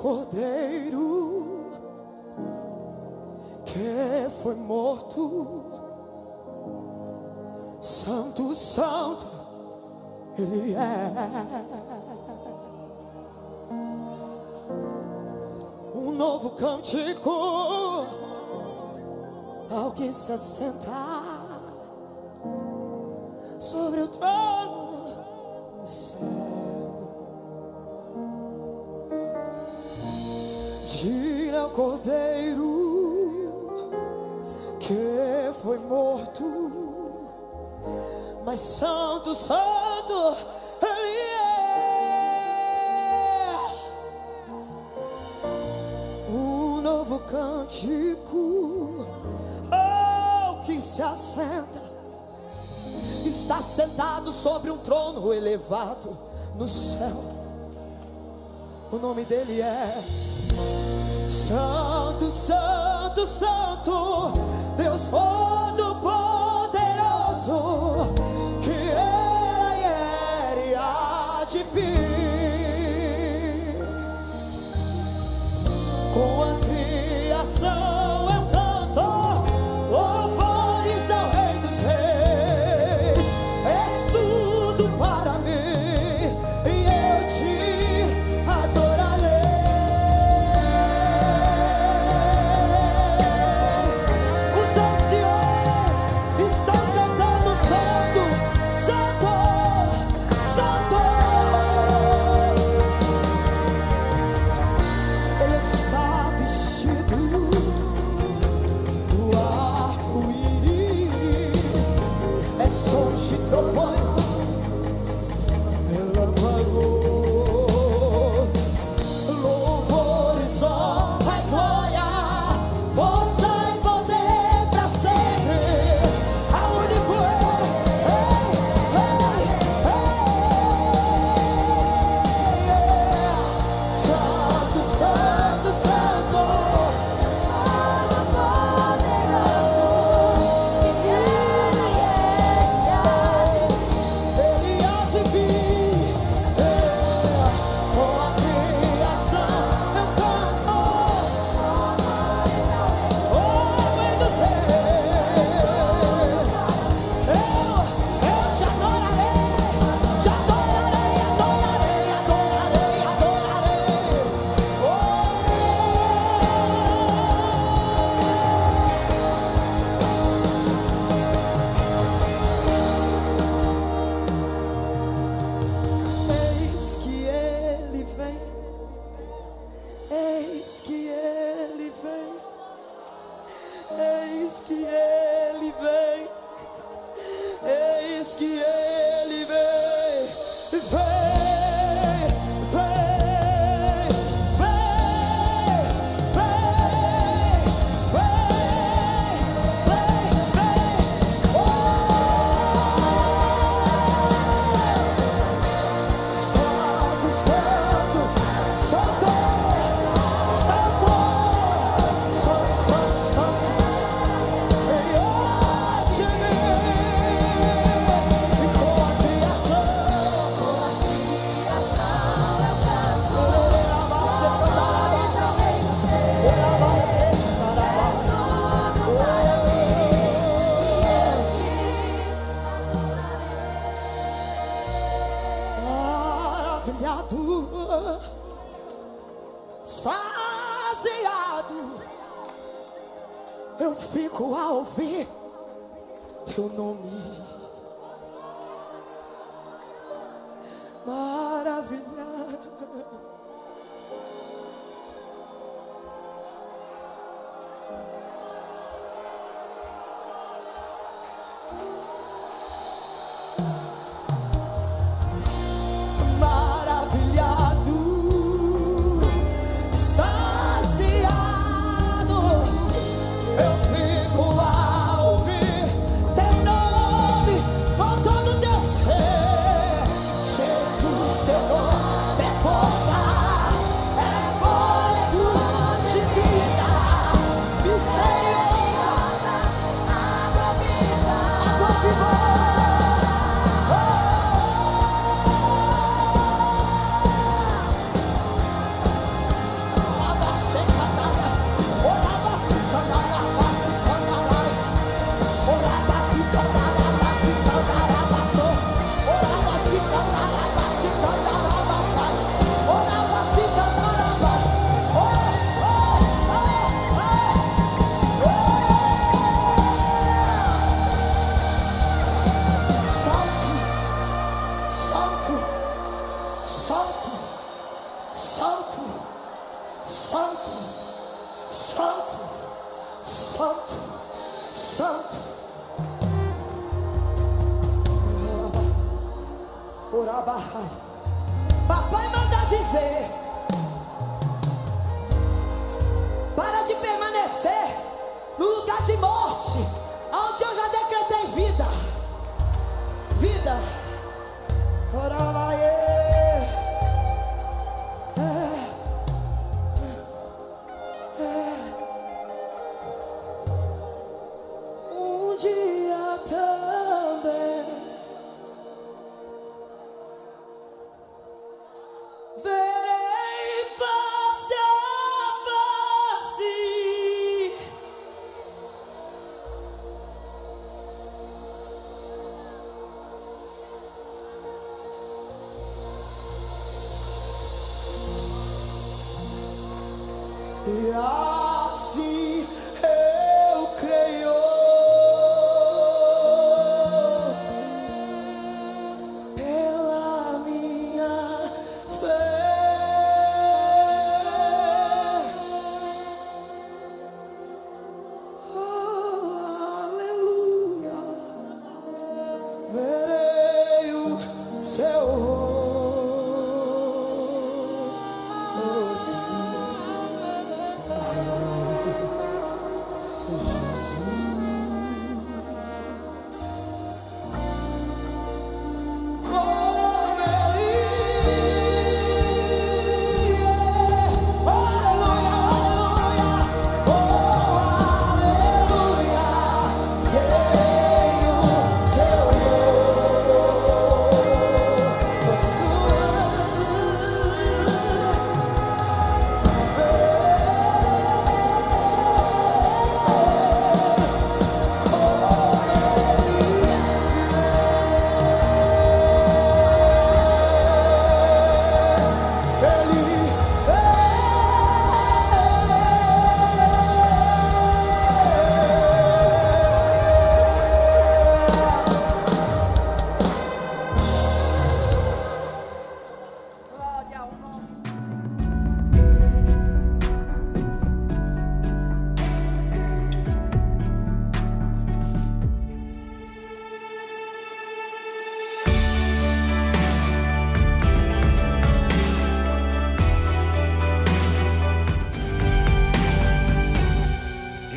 cordeiro que foi morto. Santo, Santo, Ele é. Um novo cântico. Alguém se assentar sobre o trono do céu. cordeiro que foi morto, mas santo, santo ele é. Um novo cântico, oh, que se assenta, está sentado sobre um trono elevado no céu. O nome dele é. Santo, Santo, Santo, Deus foi. Bhagavad yeah. louco a ouvir teu nome. Mas Santo, Santo, Santo, Santo. Orabahai. Papai manda dizer. Para de permanecer no lugar de morte, onde eu já decretei vida. Vida. Orabahai.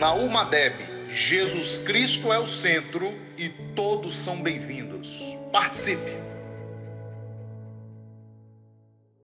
Na UMADEB, Jesus Cristo é o centro e todos são bem-vindos. Participe!